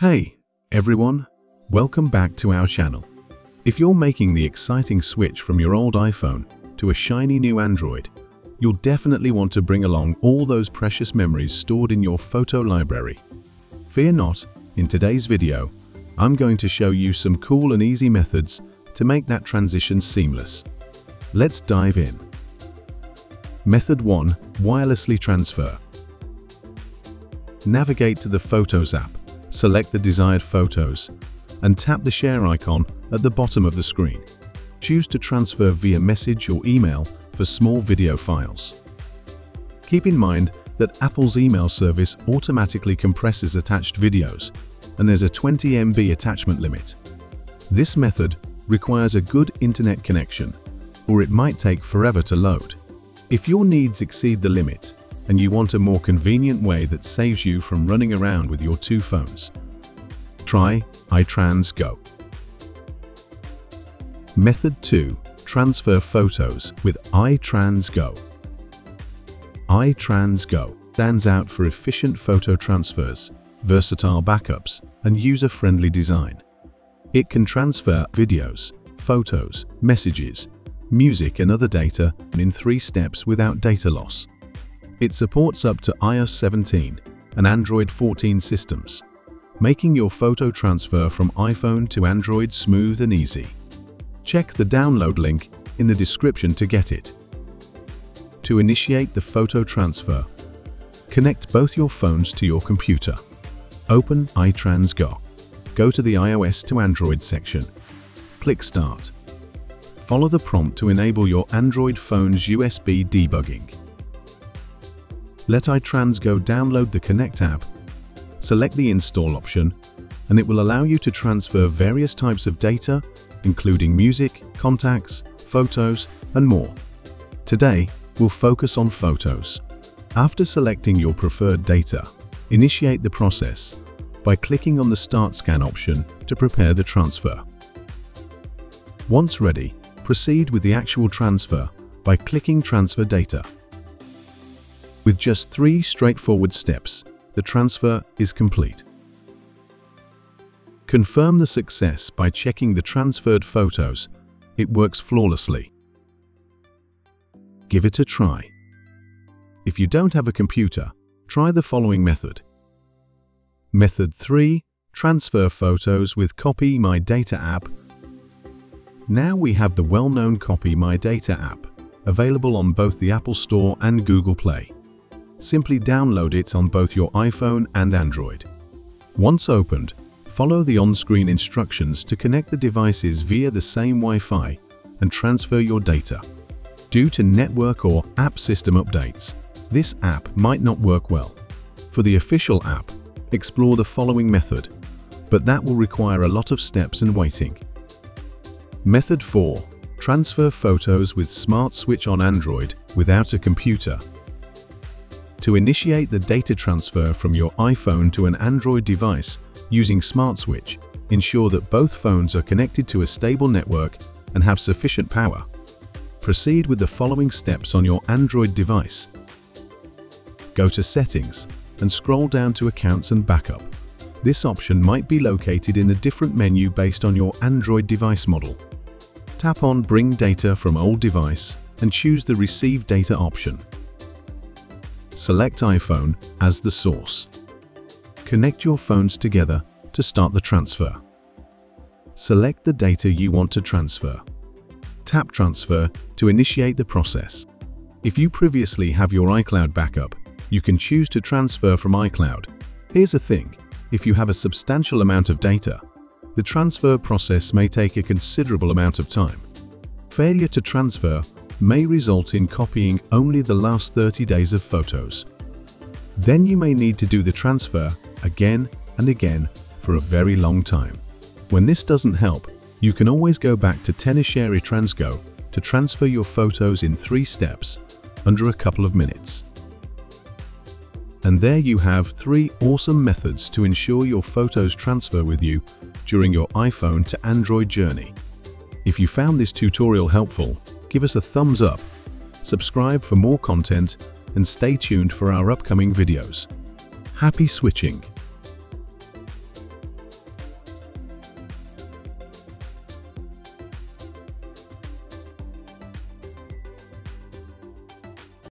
Hey, everyone. Welcome back to our channel. If you're making the exciting switch from your old iPhone to a shiny new Android, you'll definitely want to bring along all those precious memories stored in your photo library. Fear not, in today's video, I'm going to show you some cool and easy methods to make that transition seamless. Let's dive in. Method 1. Wirelessly transfer. Navigate to the Photos app, select the desired photos, and tap the share icon at the bottom of the screen. Choose to transfer via message or email for small video files. Keep in mind that Apple's email service automatically compresses attached videos, and there's a 20 MB attachment limit. This method requires a good internet connection, or it might take forever to load. If your needs exceed the limit, and you want a more convenient way that saves you from running around with your two phones, try iTransGo. Method 2. Transfer photos with iTransGo. iTrans Go stands out for efficient photo transfers, versatile backups, and user-friendly design. It can transfer videos, photos, messages, music and other data in three steps without data loss. It supports up to iOS 17 and Android 14 systems, making your photo transfer from iPhone to Android smooth and easy. Check the download link in the description to get it. To initiate the photo transfer, connect both your phones to your computer. Open iTransGo. Go to the iOS to Android section. Click Start. Follow the prompt to enable your Android phone's USB debugging. Let iTransGo download the Connect app select the Install option, and it will allow you to transfer various types of data, including music, contacts, photos, and more. Today, we'll focus on photos. After selecting your preferred data, initiate the process by clicking on the Start Scan option to prepare the transfer. Once ready, proceed with the actual transfer by clicking Transfer Data. With just three straightforward steps, the transfer is complete. Confirm the success by checking the transferred photos. It works flawlessly. Give it a try. If you don't have a computer, try the following method. Method 3. Transfer photos with Copy My Data app. Now we have the well-known Copy My Data app, available on both the Apple Store and Google Play simply download it on both your iPhone and Android. Once opened, follow the on-screen instructions to connect the devices via the same Wi-Fi and transfer your data. Due to network or app system updates, this app might not work well. For the official app, explore the following method, but that will require a lot of steps and waiting. Method 4. Transfer photos with Smart Switch on Android without a computer to initiate the data transfer from your iPhone to an Android device using Smart Switch, ensure that both phones are connected to a stable network and have sufficient power. Proceed with the following steps on your Android device. Go to Settings and scroll down to Accounts and Backup. This option might be located in a different menu based on your Android device model. Tap on Bring Data from Old Device and choose the Receive Data option select iPhone as the source. Connect your phones together to start the transfer. Select the data you want to transfer. Tap Transfer to initiate the process. If you previously have your iCloud backup, you can choose to transfer from iCloud. Here's the thing, if you have a substantial amount of data, the transfer process may take a considerable amount of time. Failure to transfer may result in copying only the last 30 days of photos. Then you may need to do the transfer again and again for a very long time. When this doesn't help, you can always go back to Tenorshare Transgo to transfer your photos in three steps under a couple of minutes. And there you have three awesome methods to ensure your photos transfer with you during your iPhone to Android journey. If you found this tutorial helpful, give us a thumbs up, subscribe for more content, and stay tuned for our upcoming videos. Happy switching!